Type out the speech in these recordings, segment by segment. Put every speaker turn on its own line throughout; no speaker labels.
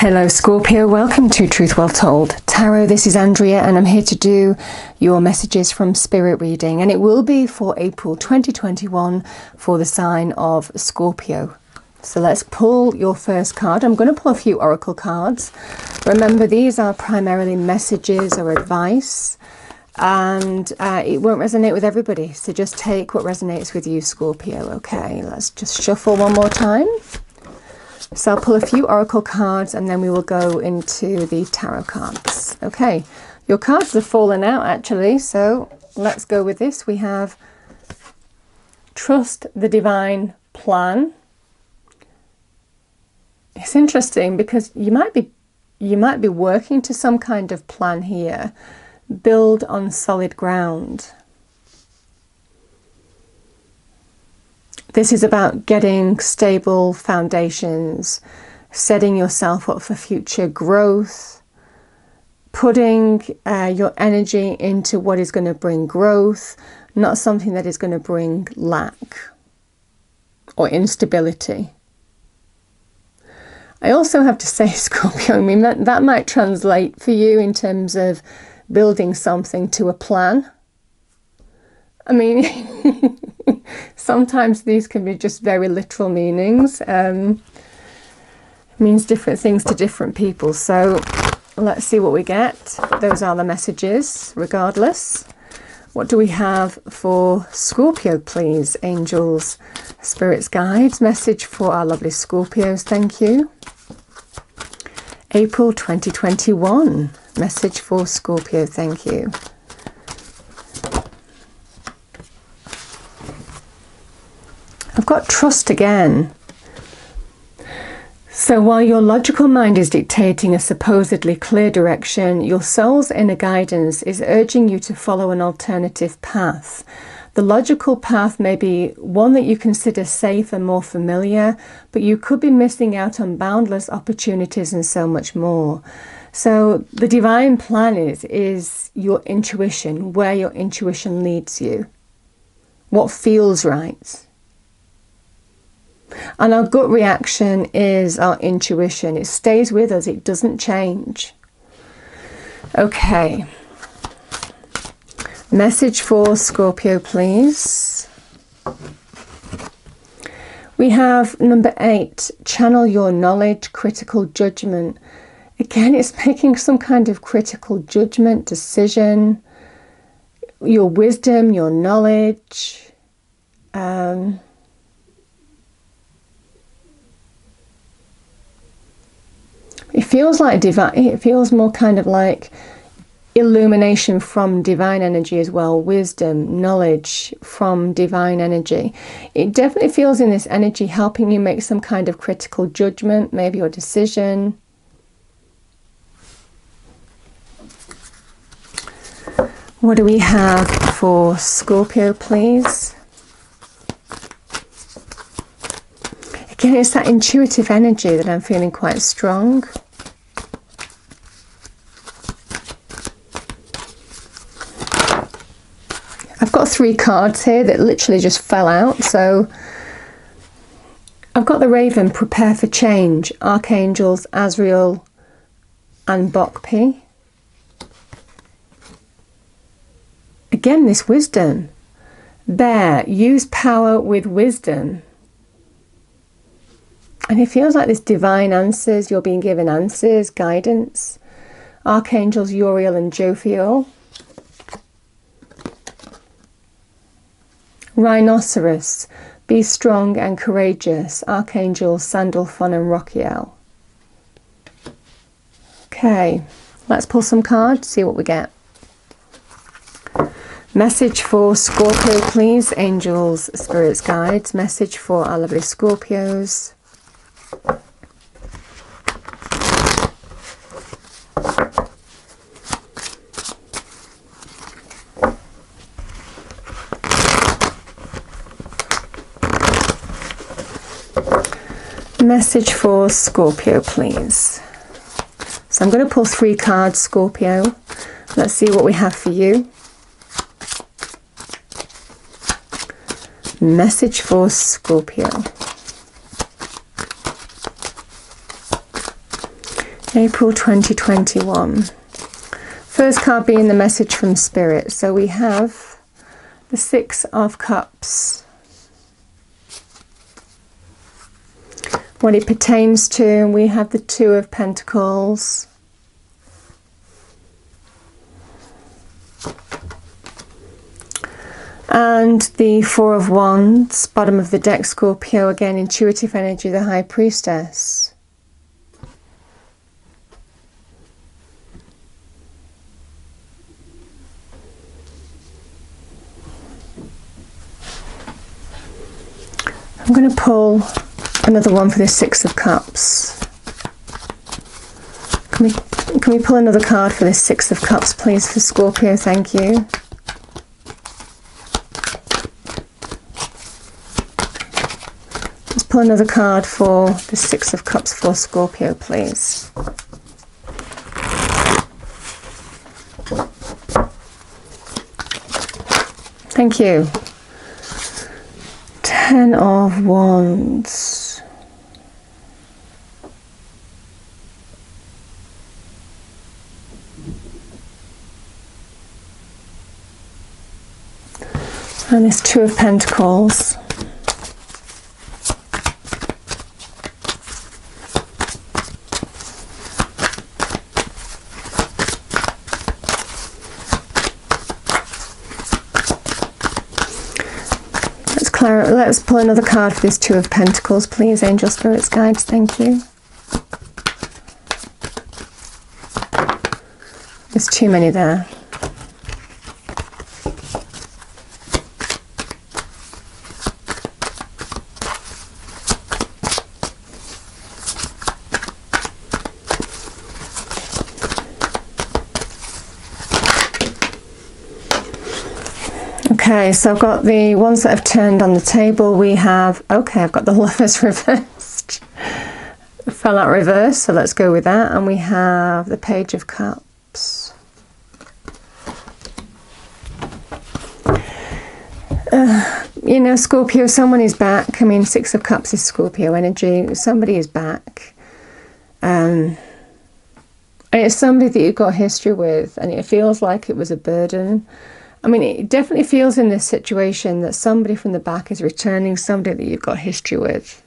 Hello, Scorpio. Welcome to Truth Well Told Tarot. This is Andrea, and I'm here to do your messages from Spirit Reading, and it will be for April 2021 for the sign of Scorpio. So let's pull your first card. I'm going to pull a few oracle cards. Remember, these are primarily messages or advice, and uh, it won't resonate with everybody. So just take what resonates with you, Scorpio. Okay, let's just shuffle one more time. So I'll pull a few oracle cards and then we will go into the tarot cards. Okay, your cards have fallen out actually, so let's go with this. We have Trust the Divine Plan. It's interesting because you might be you might be working to some kind of plan here. Build on solid ground. This is about getting stable foundations, setting yourself up for future growth, putting uh, your energy into what is going to bring growth, not something that is going to bring lack or instability. I also have to say, Scorpio, I mean, that, that might translate for you in terms of building something to a plan. I mean, sometimes these can be just very literal meanings. Um, means different things to different people. So let's see what we get. Those are the messages, regardless. What do we have for Scorpio, please? Angels, spirits, guides. Message for our lovely Scorpios. Thank you. April 2021. Message for Scorpio. Thank you. I've got trust again. So while your logical mind is dictating a supposedly clear direction, your soul's inner guidance is urging you to follow an alternative path. The logical path may be one that you consider safe and more familiar, but you could be missing out on boundless opportunities and so much more. So the divine plan is, is your intuition, where your intuition leads you, what feels right. And our gut reaction is our intuition. It stays with us, it doesn't change. Okay. Message for Scorpio, please. We have number eight channel your knowledge, critical judgment. Again, it's making some kind of critical judgment, decision, your wisdom, your knowledge. Um, It feels like divine, it feels more kind of like illumination from divine energy as well, wisdom, knowledge from divine energy. It definitely feels in this energy helping you make some kind of critical judgment, maybe your decision. What do we have for Scorpio, please? Again, it's that intuitive energy that I'm feeling quite strong. I've got three cards here that literally just fell out. So I've got the Raven, Prepare for Change, Archangels, Azrael, and Bokpi. Again, this wisdom. Bear, use power with wisdom. And it feels like this divine answers, you're being given answers, guidance. Archangels Uriel and Jophiel. Rhinoceros, be strong and courageous. Archangels Sandalphon and Rochiel. Okay, let's pull some cards, see what we get. Message for Scorpio, please. Angels, spirits, guides. Message for our lovely Scorpios. Message for Scorpio, please. So I'm going to pull three cards, Scorpio. Let's see what we have for you. Message for Scorpio. April 2021. First card being the message from Spirit. So we have the Six of Cups. What it pertains to, we have the Two of Pentacles. And the Four of Wands, bottom of the deck, Scorpio, again, intuitive energy, the High Priestess. I'm going to pull another one for the Six of Cups. Can we, can we pull another card for this Six of Cups, please, for Scorpio? Thank you. Let's pull another card for the Six of Cups for Scorpio, please. Thank you. Ten of Wands. And this Two of Pentacles. Clara, let's pull another card for this Two of Pentacles, please. Angel Spirits Guides, thank you. There's too many there. Okay, so I've got the ones that have turned on the table. We have, okay, I've got the lovers reversed. Fell out reverse, so let's go with that. And we have the page of cups. Uh, you know, Scorpio, someone is back. I mean, Six of Cups is Scorpio energy. Somebody is back. Um, and it's somebody that you've got history with, and it feels like it was a burden I mean, it definitely feels in this situation that somebody from the back is returning somebody that you've got history with.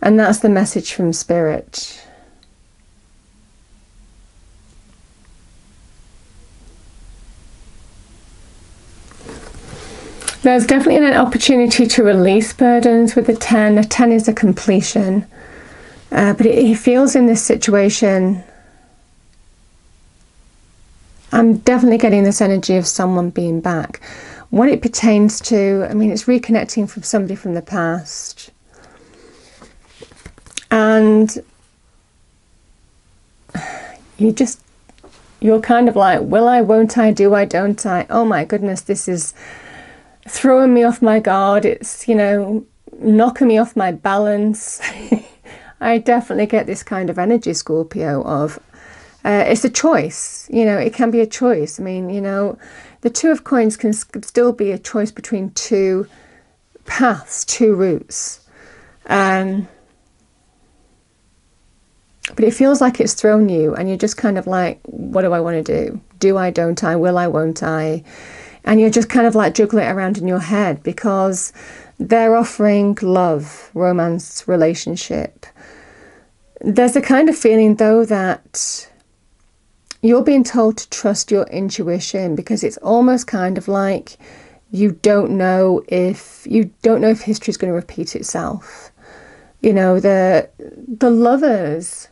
And that's the message from Spirit. There's definitely an opportunity to release burdens with the 10. A 10 is a completion. Uh, but it, it feels in this situation I'm definitely getting this energy of someone being back. What it pertains to, I mean, it's reconnecting from somebody from the past. And you just, you're kind of like, will I, won't I, do I, don't I? Oh my goodness, this is throwing me off my guard. It's, you know, knocking me off my balance. I definitely get this kind of energy, Scorpio, of uh, it's a choice. You know, it can be a choice. I mean, you know, the Two of Coins can still be a choice between two paths, two routes. Um, but it feels like it's thrown you, and you're just kind of like, what do I want to do? Do I, don't I? Will I, won't I? And you're just kind of like juggling it around in your head because they're offering love, romance, relationship. There's a kind of feeling, though, that you're being told to trust your intuition because it's almost kind of like you don't know if you don't know if history is going to repeat itself. You know, the the lovers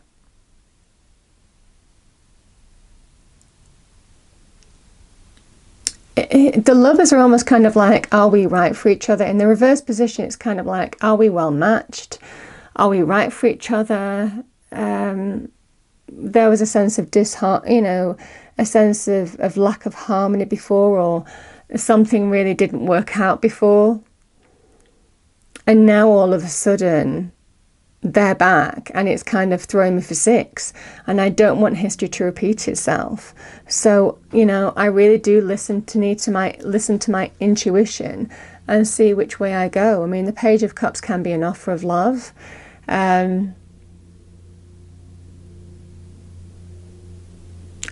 the lovers are almost kind of like, are we right for each other? In the reverse position, it's kind of like, are we well matched? Are we right for each other? Um, there was a sense of disheart, you know, a sense of, of lack of harmony before, or something really didn't work out before. And now all of a sudden, they're back and it's kind of throwing me for six and i don't want history to repeat itself. So you know i really do listen to need to my listen to my intuition and see which way i go. I mean the page of cups can be an offer of love. Um,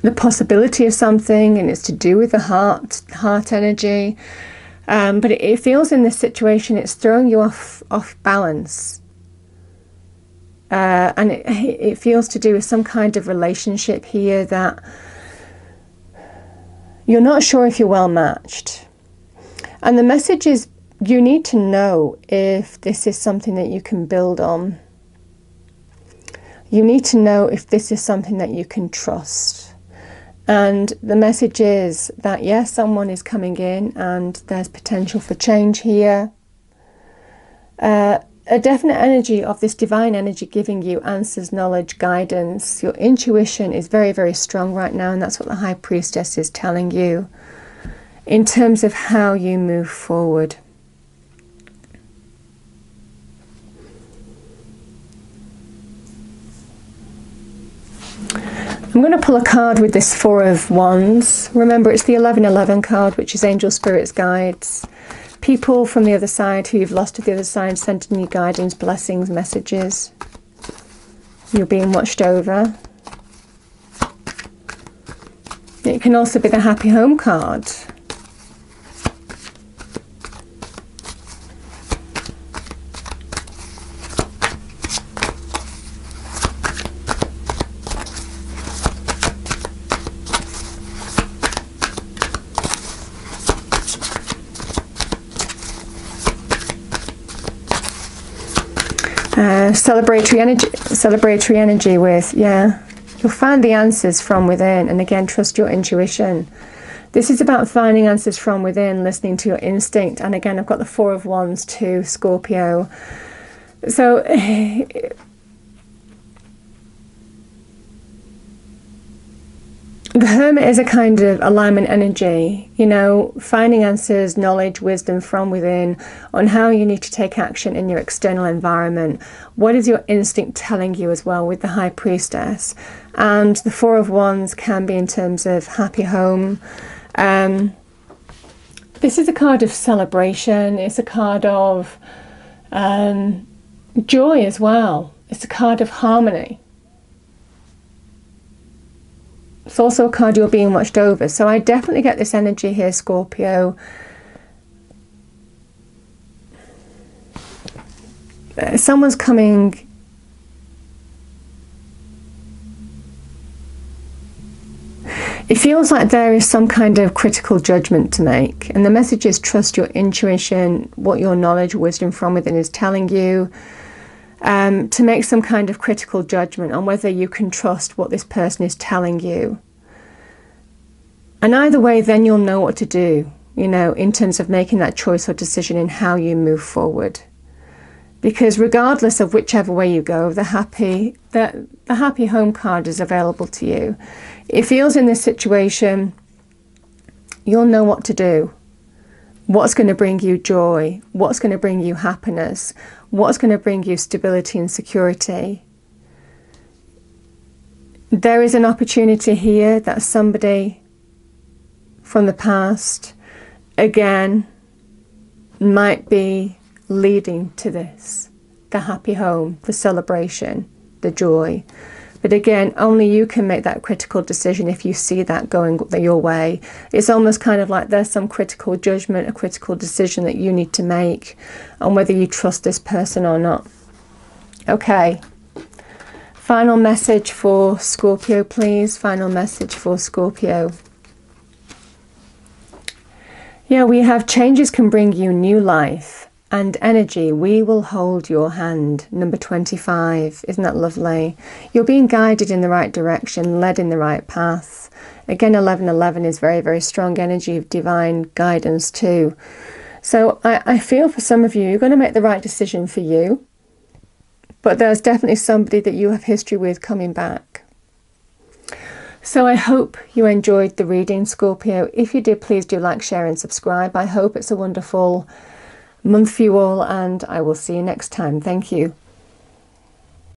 the possibility of something, and it's to do with the heart, heart energy. Um, but it, it feels in this situation it's throwing you off off balance, uh, and it, it feels to do with some kind of relationship here that you're not sure if you're well matched. And the message is you need to know if this is something that you can build on. You need to know if this is something that you can trust. And the message is that yes, someone is coming in and there's potential for change here. Uh, a definite energy of this divine energy giving you answers, knowledge, guidance. Your intuition is very, very strong right now, and that's what the High Priestess is telling you in terms of how you move forward. I'm going to pull a card with this Four of Wands. Remember, it's the 1111 card, which is Angel Spirits Guides. People from the other side who you've lost to the other side sending you guidance, blessings, messages. You're being watched over. It can also be the Happy Home card. Celebratory energy celebratory energy with yeah you'll find the answers from within. And again trust your intuition. This is about finding answers from within listening to your instinct. And again i've got the four of wands to scorpio. So the hermit is a kind of alignment energy, you know, finding answers, knowledge, wisdom from within on how you need to take action in your external environment. What is your instinct telling you as well with the High Priestess? And the Four of Wands can be in terms of happy home. Um, this is a card of celebration, it's a card of um, joy as well, it's a card of harmony. It's also a card you're being watched over. So I definitely get this energy here, Scorpio. Uh, someone's coming. It feels like there is some kind of critical judgment to make. And the message is trust your intuition, what your knowledge, wisdom from within is telling you um, to make some kind of critical judgment on whether you can trust what this person is telling you. And either way, then you'll know what to do, you know, in terms of making that choice or decision in how you move forward. Because regardless of whichever way you go, the happy the, the happy home card is available to you. It feels in this situation, you'll know what to do what's going to bring you joy, what's going to bring you happiness, what's going to bring you stability and security. There is an opportunity here that somebody from the past, again, might be leading to this the happy home, the celebration, the joy. But again, only you can make that critical decision if you see that going your way. It's almost kind of like there's some critical judgment, a critical decision that you need to make on whether you trust this person or not. Okay. Final message for Scorpio, please. Final message for Scorpio. Yeah, we have changes can bring you new life and energy, we will hold your hand. Number 25. Isn't that lovely? You're being guided in the right direction, led in the right path. Again, 1111 is very, very strong energy of divine guidance, too. So I, I feel for some of you, you're going to make the right decision for you. But there's definitely somebody that you have history with coming back. So I hope you enjoyed the reading, Scorpio. If you did, please do like, share, and subscribe. I hope it's a wonderful month for you all, and I will see you next time. Thank you.